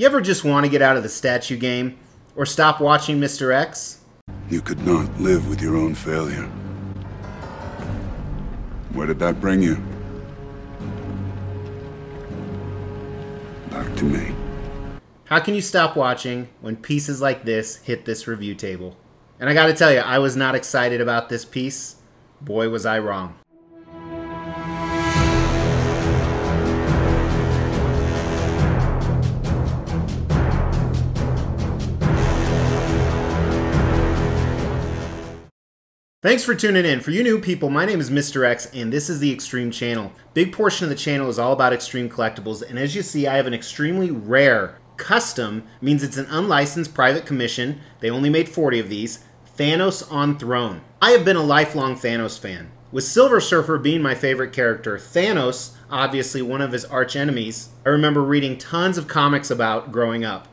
You ever just want to get out of the statue game? Or stop watching Mr. X? You could not live with your own failure. Where did that bring you? Back to me. How can you stop watching when pieces like this hit this review table? And I gotta tell you, I was not excited about this piece. Boy, was I wrong. Thanks for tuning in. For you new people, my name is Mr. X, and this is the Xtreme Channel. Big portion of the channel is all about extreme collectibles, and as you see, I have an extremely rare custom, means it's an unlicensed private commission. They only made 40 of these. Thanos on Throne. I have been a lifelong Thanos fan. With Silver Surfer being my favorite character, Thanos, obviously one of his arch enemies, I remember reading tons of comics about growing up.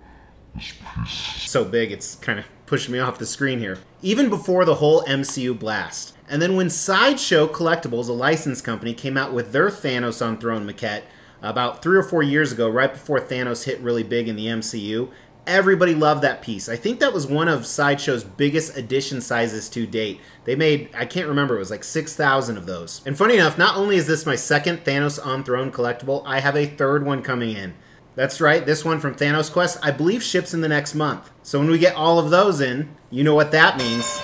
So big, it's kind of pushing me off the screen here. Even before the whole MCU blast. And then when Sideshow Collectibles, a license company, came out with their Thanos on Throne maquette about three or four years ago, right before Thanos hit really big in the MCU, everybody loved that piece. I think that was one of Sideshow's biggest edition sizes to date. They made, I can't remember, it was like 6,000 of those. And funny enough, not only is this my second Thanos on Throne collectible, I have a third one coming in. That's right, this one from Thanos Quest, I believe ships in the next month. So when we get all of those in, you know what that means.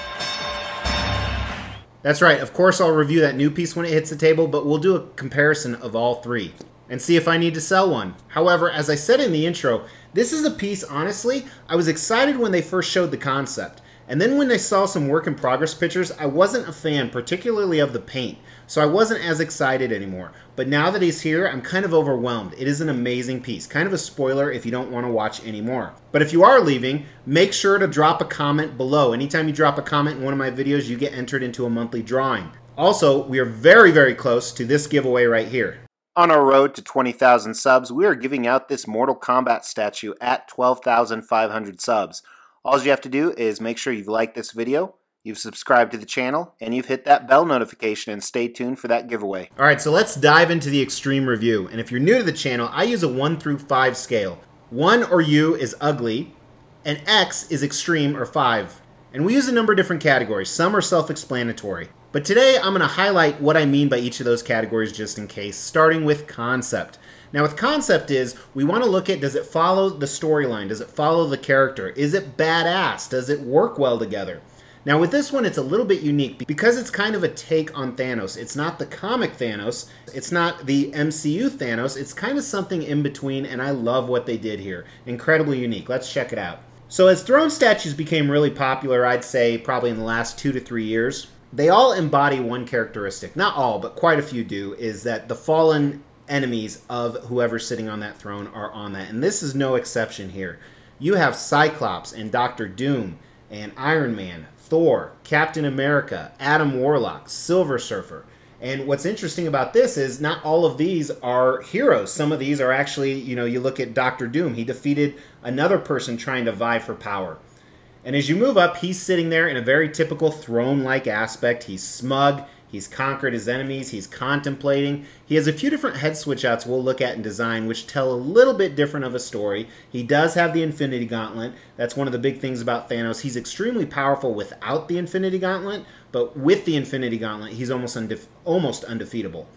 That's right, of course I'll review that new piece when it hits the table, but we'll do a comparison of all three and see if I need to sell one. However, as I said in the intro, this is a piece, honestly, I was excited when they first showed the concept. And then when I saw some work in progress pictures, I wasn't a fan, particularly of the paint. So I wasn't as excited anymore. But now that he's here, I'm kind of overwhelmed. It is an amazing piece. Kind of a spoiler if you don't want to watch anymore. But if you are leaving, make sure to drop a comment below. Anytime you drop a comment in one of my videos, you get entered into a monthly drawing. Also, we are very, very close to this giveaway right here. On our road to 20,000 subs, we are giving out this Mortal Kombat statue at 12,500 subs. All you have to do is make sure you've liked this video, you've subscribed to the channel, and you've hit that bell notification and stay tuned for that giveaway. All right, so let's dive into the extreme review. And if you're new to the channel, I use a 1 through 5 scale. 1 or U is ugly, and X is extreme or 5. And we use a number of different categories. Some are self-explanatory. But today I'm going to highlight what I mean by each of those categories just in case, starting with concept. Now with concept is, we want to look at does it follow the storyline? Does it follow the character? Is it badass? Does it work well together? Now with this one, it's a little bit unique because it's kind of a take on Thanos. It's not the comic Thanos. It's not the MCU Thanos. It's kind of something in between, and I love what they did here. Incredibly unique. Let's check it out. So as throne statues became really popular, I'd say probably in the last two to three years, they all embody one characteristic. Not all, but quite a few do, is that the fallen enemies of whoever's sitting on that throne are on that. And this is no exception here. You have Cyclops and Doctor Doom and Iron Man, Thor, Captain America, Adam Warlock, Silver Surfer. And what's interesting about this is not all of these are heroes. Some of these are actually, you know, you look at Doctor Doom, he defeated another person trying to vie for power. And as you move up, he's sitting there in a very typical throne like aspect. He's smug, He's conquered his enemies. He's contemplating. He has a few different head switch outs we'll look at in design, which tell a little bit different of a story. He does have the Infinity Gauntlet. That's one of the big things about Thanos. He's extremely powerful without the Infinity Gauntlet, but with the Infinity Gauntlet, he's almost, almost undefeatable.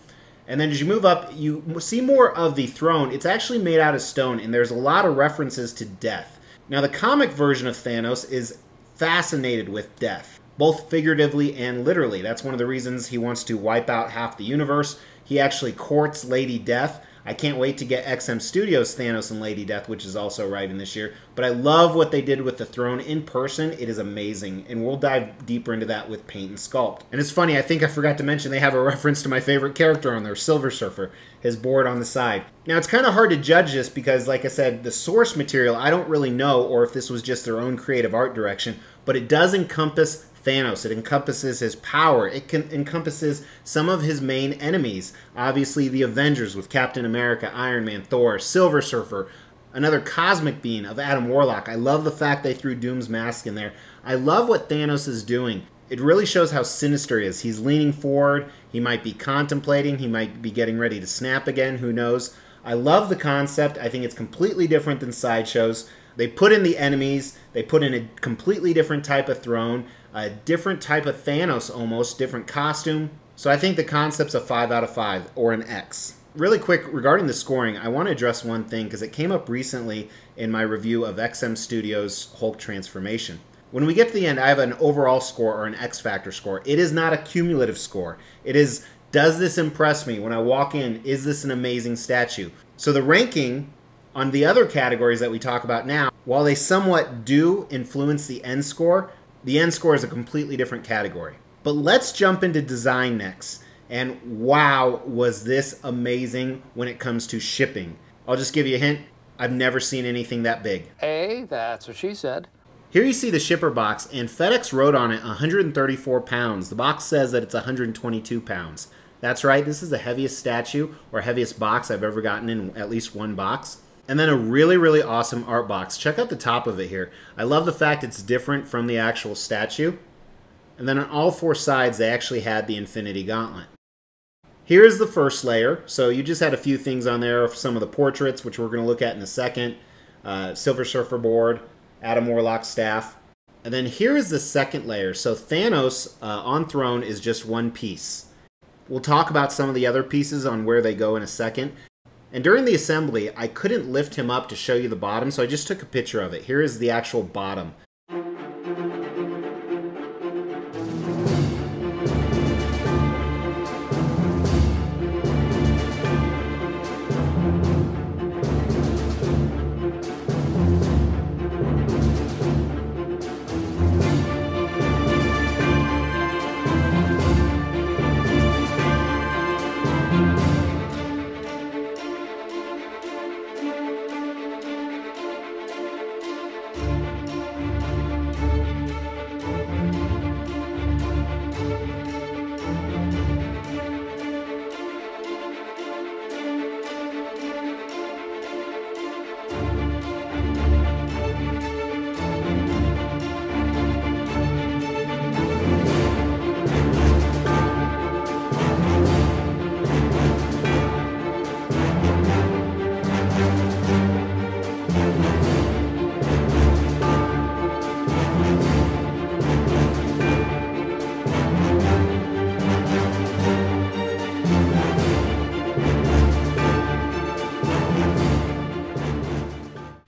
And then as you move up, you see more of the throne. It's actually made out of stone, and there's a lot of references to death. Now, the comic version of Thanos is fascinated with death both figuratively and literally. That's one of the reasons he wants to wipe out half the universe. He actually courts Lady Death. I can't wait to get XM Studios Thanos and Lady Death, which is also arriving this year. But I love what they did with the throne in person. It is amazing. And we'll dive deeper into that with paint and sculpt. And it's funny, I think I forgot to mention they have a reference to my favorite character on there, Silver Surfer, his board on the side. Now, it's kind of hard to judge this because, like I said, the source material, I don't really know, or if this was just their own creative art direction, but it does encompass Thanos. It encompasses his power. It can, encompasses some of his main enemies. Obviously, the Avengers with Captain America, Iron Man, Thor, Silver Surfer, another cosmic being of Adam Warlock. I love the fact they threw Doom's mask in there. I love what Thanos is doing. It really shows how sinister he is. He's leaning forward. He might be contemplating. He might be getting ready to snap again. Who knows? I love the concept. I think it's completely different than sideshows. They put in the enemies, they put in a completely different type of throne, a different type of Thanos almost, different costume. So I think the concept's a 5 out of 5 or an X. Really quick regarding the scoring, I want to address one thing because it came up recently in my review of XM Studios Hulk Transformation. When we get to the end, I have an overall score or an X Factor score. It is not a cumulative score. It is, does this impress me? When I walk in, is this an amazing statue? So the ranking on the other categories that we talk about now, while they somewhat do influence the end score, the end score is a completely different category. But let's jump into design next. And wow, was this amazing when it comes to shipping. I'll just give you a hint. I've never seen anything that big. Hey, that's what she said. Here you see the shipper box, and FedEx wrote on it 134 pounds. The box says that it's 122 pounds. That's right, this is the heaviest statue or heaviest box I've ever gotten in at least one box. And then a really, really awesome art box. Check out the top of it here. I love the fact it's different from the actual statue. And then on all four sides, they actually had the Infinity Gauntlet. Here's the first layer. So you just had a few things on there, some of the portraits, which we're going to look at in a second. Uh, Silver Surfer board, Adam Warlock's staff. And then here is the second layer. So Thanos uh, on throne is just one piece. We'll talk about some of the other pieces on where they go in a second. And during the assembly, I couldn't lift him up to show you the bottom, so I just took a picture of it. Here is the actual bottom.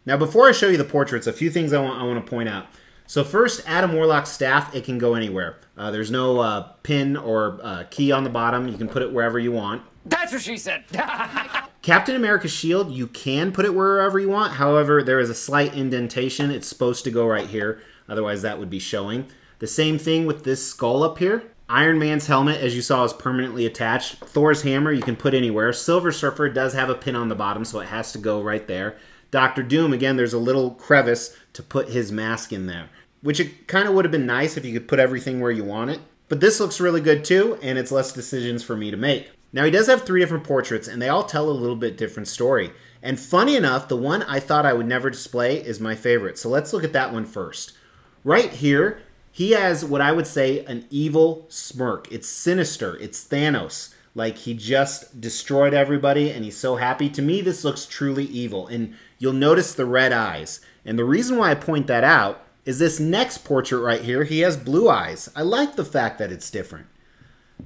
Now, before I show you the portraits, a few things I want, I want to point out. So first, Adam Warlock's staff, it can go anywhere. Uh, there's no uh, pin or uh, key on the bottom. You can put it wherever you want. That's what she said. Captain America's shield, you can put it wherever you want. However, there is a slight indentation. It's supposed to go right here. Otherwise, that would be showing. The same thing with this skull up here. Iron Man's helmet, as you saw, is permanently attached. Thor's hammer, you can put anywhere. Silver Surfer does have a pin on the bottom, so it has to go right there. Doctor Doom, again, there's a little crevice to put his mask in there, which it kind of would have been nice if you could put everything where you want it. But this looks really good too, and it's less decisions for me to make. Now, he does have three different portraits, and they all tell a little bit different story. And funny enough, the one I thought I would never display is my favorite. So let's look at that one first. Right here, he has what I would say an evil smirk. It's sinister, it's Thanos. Like he just destroyed everybody and he's so happy. To me, this looks truly evil. And you'll notice the red eyes. And the reason why I point that out is this next portrait right here, he has blue eyes. I like the fact that it's different.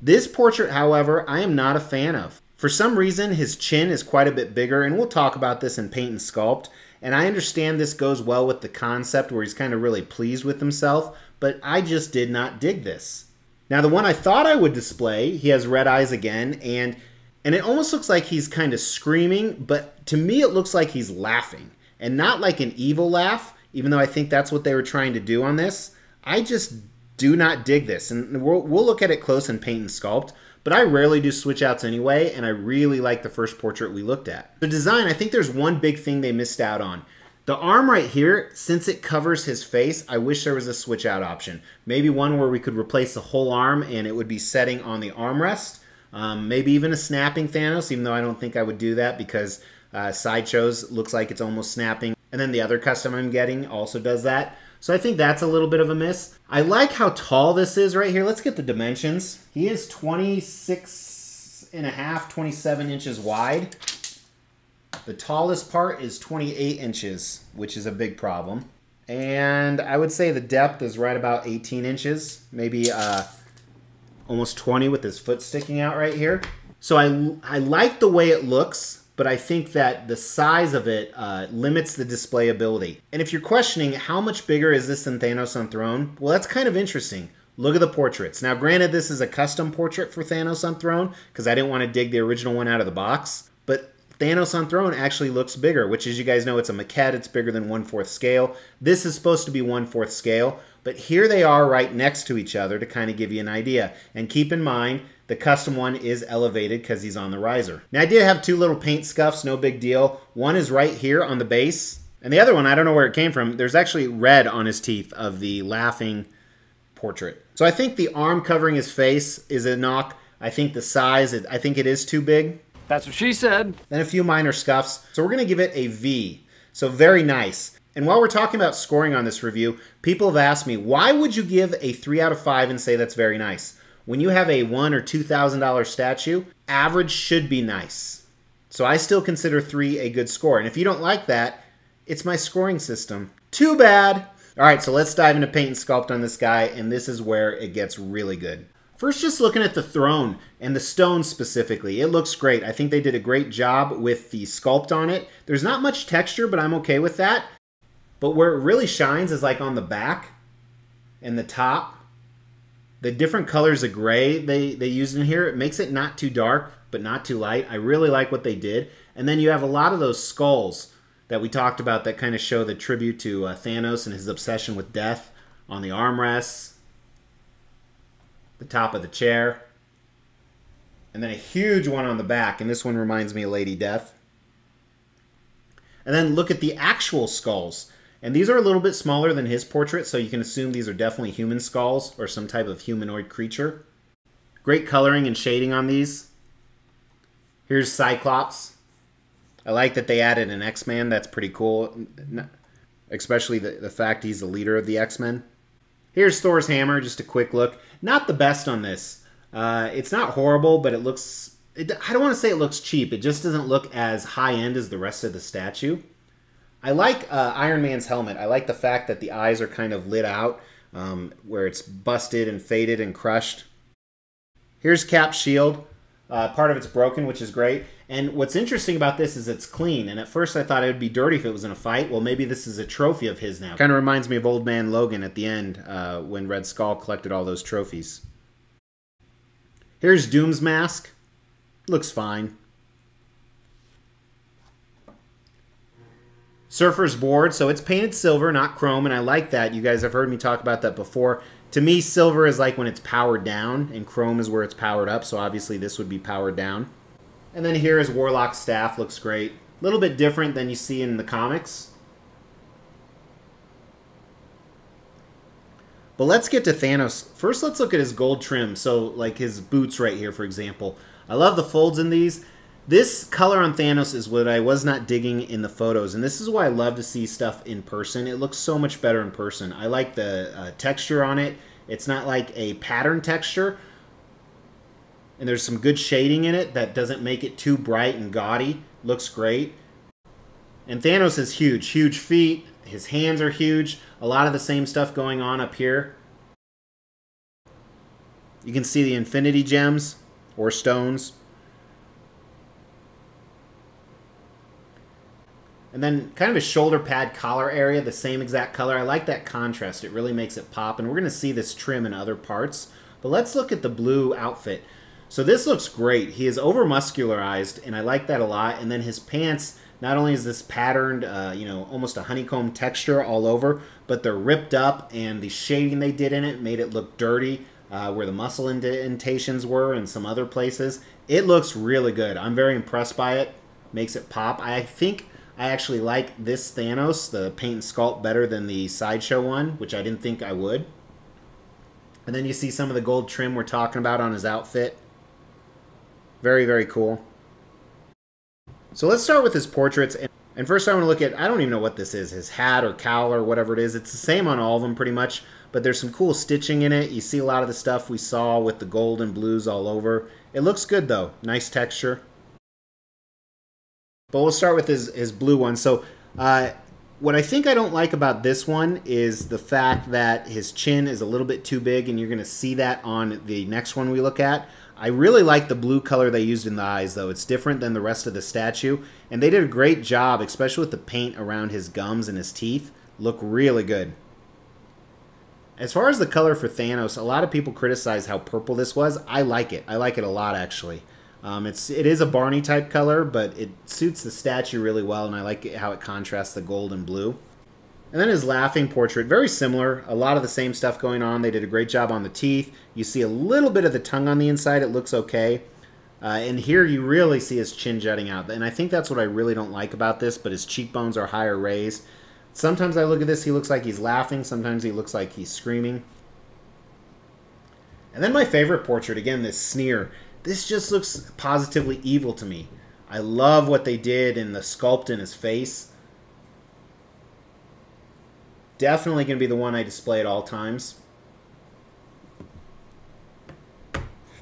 This portrait, however, I am not a fan of. For some reason, his chin is quite a bit bigger, and we'll talk about this in Paint and Sculpt. And I understand this goes well with the concept where he's kind of really pleased with himself, but I just did not dig this. Now, the one I thought I would display, he has red eyes again, and and it almost looks like he's kind of screaming, but to me it looks like he's laughing. And not like an evil laugh, even though I think that's what they were trying to do on this. I just do not dig this. And we'll, we'll look at it close in paint and sculpt, but I rarely do switch outs anyway, and I really like the first portrait we looked at. The design, I think there's one big thing they missed out on. The arm right here, since it covers his face, I wish there was a switch out option. Maybe one where we could replace the whole arm and it would be setting on the armrest um, maybe even a snapping Thanos, even though I don't think I would do that because uh, Sideshows looks like it's almost snapping. And then the other custom I'm getting also does that. So I think that's a little bit of a miss. I like how tall this is right here. Let's get the dimensions. He is 26 and a half, 27 inches wide. The tallest part is 28 inches, which is a big problem. And I would say the depth is right about 18 inches, maybe uh, almost 20 with his foot sticking out right here. So I, I like the way it looks, but I think that the size of it uh, limits the display ability. And if you're questioning how much bigger is this than Thanos on Throne, well, that's kind of interesting. Look at the portraits. Now, granted, this is a custom portrait for Thanos on Throne because I didn't want to dig the original one out of the box. Thanos on Throne actually looks bigger, which, as you guys know, it's a maquette. It's bigger than one fourth scale. This is supposed to be one fourth scale, but here they are right next to each other to kind of give you an idea. And keep in mind, the custom one is elevated because he's on the riser. Now, I did have two little paint scuffs, no big deal. One is right here on the base, and the other one, I don't know where it came from. There's actually red on his teeth of the laughing portrait. So I think the arm covering his face is a knock. I think the size, I think it is too big. That's what she said. Then a few minor scuffs. So we're going to give it a V. So very nice. And while we're talking about scoring on this review, people have asked me, why would you give a 3 out of 5 and say that's very nice? When you have a one or $2,000 statue, average should be nice. So I still consider 3 a good score. And if you don't like that, it's my scoring system. Too bad. All right, so let's dive into paint and sculpt on this guy, and this is where it gets really good. First, just looking at the throne and the stone specifically, it looks great. I think they did a great job with the sculpt on it. There's not much texture, but I'm okay with that. But where it really shines is like on the back and the top. The different colors of gray they, they used in here, it makes it not too dark, but not too light. I really like what they did. And then you have a lot of those skulls that we talked about that kind of show the tribute to uh, Thanos and his obsession with death on the armrests, the top of the chair, and then a huge one on the back. And this one reminds me of Lady Death. And then look at the actual skulls. And these are a little bit smaller than his portrait, so you can assume these are definitely human skulls or some type of humanoid creature. Great coloring and shading on these. Here's Cyclops. I like that they added an X Man. That's pretty cool, especially the, the fact he's the leader of the X Men. Here's Thor's hammer, just a quick look. Not the best on this. Uh, it's not horrible, but it looks. It, I don't want to say it looks cheap. It just doesn't look as high end as the rest of the statue. I like uh, Iron Man's helmet. I like the fact that the eyes are kind of lit out, um, where it's busted and faded and crushed. Here's Cap's shield. Uh, part of it's broken, which is great. And what's interesting about this is it's clean. And at first I thought it would be dirty if it was in a fight. Well, maybe this is a trophy of his now. Kind of reminds me of Old Man Logan at the end uh, when Red Skull collected all those trophies. Here's Doom's mask. Looks fine. Surfer's board, so it's painted silver, not chrome, and I like that. You guys have heard me talk about that before. To me, silver is like when it's powered down, and chrome is where it's powered up, so obviously this would be powered down. And then here is Warlock's staff, looks great. A little bit different than you see in the comics. But let's get to Thanos. First, let's look at his gold trim. So, like his boots right here, for example. I love the folds in these. This color on Thanos is what I was not digging in the photos, and this is why I love to see stuff in person. It looks so much better in person. I like the uh, texture on it. It's not like a pattern texture, and there's some good shading in it that doesn't make it too bright and gaudy. Looks great. And Thanos is huge, huge feet. His hands are huge. A lot of the same stuff going on up here. You can see the infinity gems or stones And then kind of a shoulder pad collar area, the same exact color. I like that contrast. It really makes it pop. And we're going to see this trim in other parts. But let's look at the blue outfit. So this looks great. He is over muscularized, and I like that a lot. And then his pants, not only is this patterned, uh, you know, almost a honeycomb texture all over, but they're ripped up, and the shading they did in it made it look dirty, uh, where the muscle indentations were and some other places. It looks really good. I'm very impressed by it. Makes it pop. I think I actually like this Thanos, the paint and sculpt, better than the Sideshow one, which I didn't think I would. And then you see some of the gold trim we're talking about on his outfit. Very, very cool. So let's start with his portraits. And first I want to look at, I don't even know what this is, his hat or cowl or whatever it is. It's the same on all of them pretty much, but there's some cool stitching in it. You see a lot of the stuff we saw with the gold and blues all over. It looks good though. Nice texture. But we'll start with his, his blue one. So, uh, what I think I don't like about this one is the fact that his chin is a little bit too big, and you're going to see that on the next one we look at. I really like the blue color they used in the eyes, though. It's different than the rest of the statue, and they did a great job, especially with the paint around his gums and his teeth. Look really good. As far as the color for Thanos, a lot of people criticize how purple this was. I like it. I like it a lot, actually. Um, it's it is a Barney type color, but it suits the statue really well, and I like how it contrasts the gold and blue. And then his laughing portrait, very similar. A lot of the same stuff going on. They did a great job on the teeth. You see a little bit of the tongue on the inside. It looks okay. Uh, and here you really see his chin jutting out. And I think that's what I really don't like about this, but his cheekbones are higher raised. Sometimes I look at this, he looks like he's laughing. Sometimes he looks like he's screaming. And then my favorite portrait, again, this sneer. This just looks positively evil to me. I love what they did in the sculpt in his face. Definitely going to be the one I display at all times.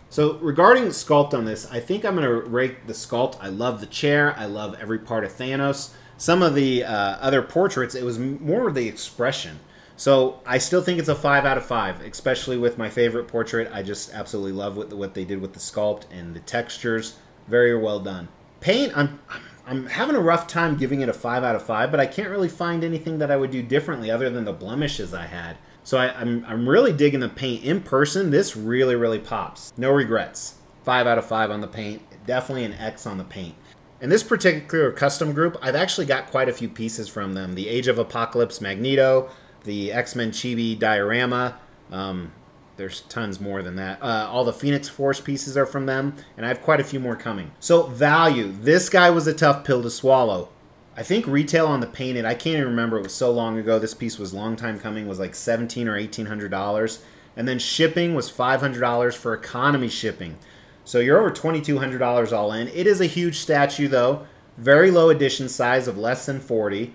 So regarding sculpt on this, I think I'm going to rate the sculpt. I love the chair. I love every part of Thanos. Some of the uh, other portraits, it was more of the expression. So I still think it's a five out of five, especially with my favorite portrait. I just absolutely love what, what they did with the sculpt and the textures. Very well done. Paint, I'm I'm having a rough time giving it a five out of five, but I can't really find anything that I would do differently other than the blemishes I had. So I, I'm I'm really digging the paint in person. This really really pops. No regrets. Five out of five on the paint. Definitely an X on the paint. In this particular custom group, I've actually got quite a few pieces from them. The Age of Apocalypse Magneto, the X-Men Chibi Diorama, um, there's tons more than that. Uh, all the Phoenix Force pieces are from them, and I have quite a few more coming. So, value. This guy was a tough pill to swallow. I think retail on the painted, I can't even remember, it was so long ago. This piece was long time coming, was like 17 or $1,800. And then shipping was $500 for economy shipping. So you're over $2,200 all in. It is a huge statue, though. Very low edition size of less than 40.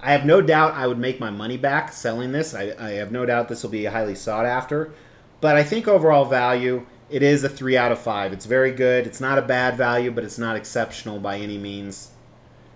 I have no doubt I would make my money back selling this. I, I have no doubt this will be highly sought after. But I think overall value, it is a 3 out of 5. It's very good. It's not a bad value, but it's not exceptional by any means.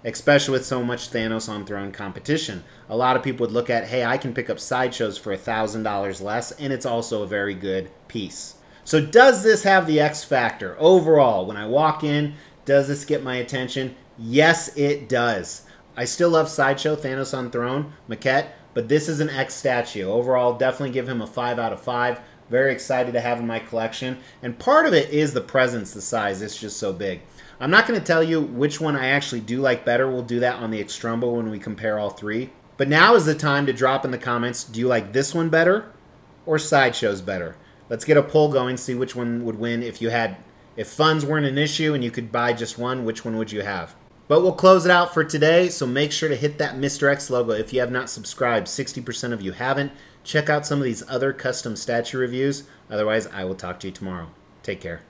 Especially with so much Thanos on Throne competition. A lot of people would look at, hey, I can pick up sideshows for a $1,000 less, and it's also a very good piece. So does this have the X factor overall? When I walk in, does this get my attention? Yes, it does. I still love Sideshow Thanos on Throne, Maquette, but this is an X statue. Overall, definitely give him a 5 out of 5. Very excited to have in my collection. And part of it is the presence, the size. It's just so big. I'm not going to tell you which one I actually do like better. We'll do that on the Extrumbo when we compare all three. But now is the time to drop in the comments, do you like this one better or Sideshow's better? Let's get a poll going, see which one would win. If you had, if funds weren't an issue and you could buy just one, which one would you have? But we'll close it out for today, so make sure to hit that Mr. X logo if you have not subscribed. 60% of you haven't. Check out some of these other custom statue reviews. Otherwise, I will talk to you tomorrow. Take care.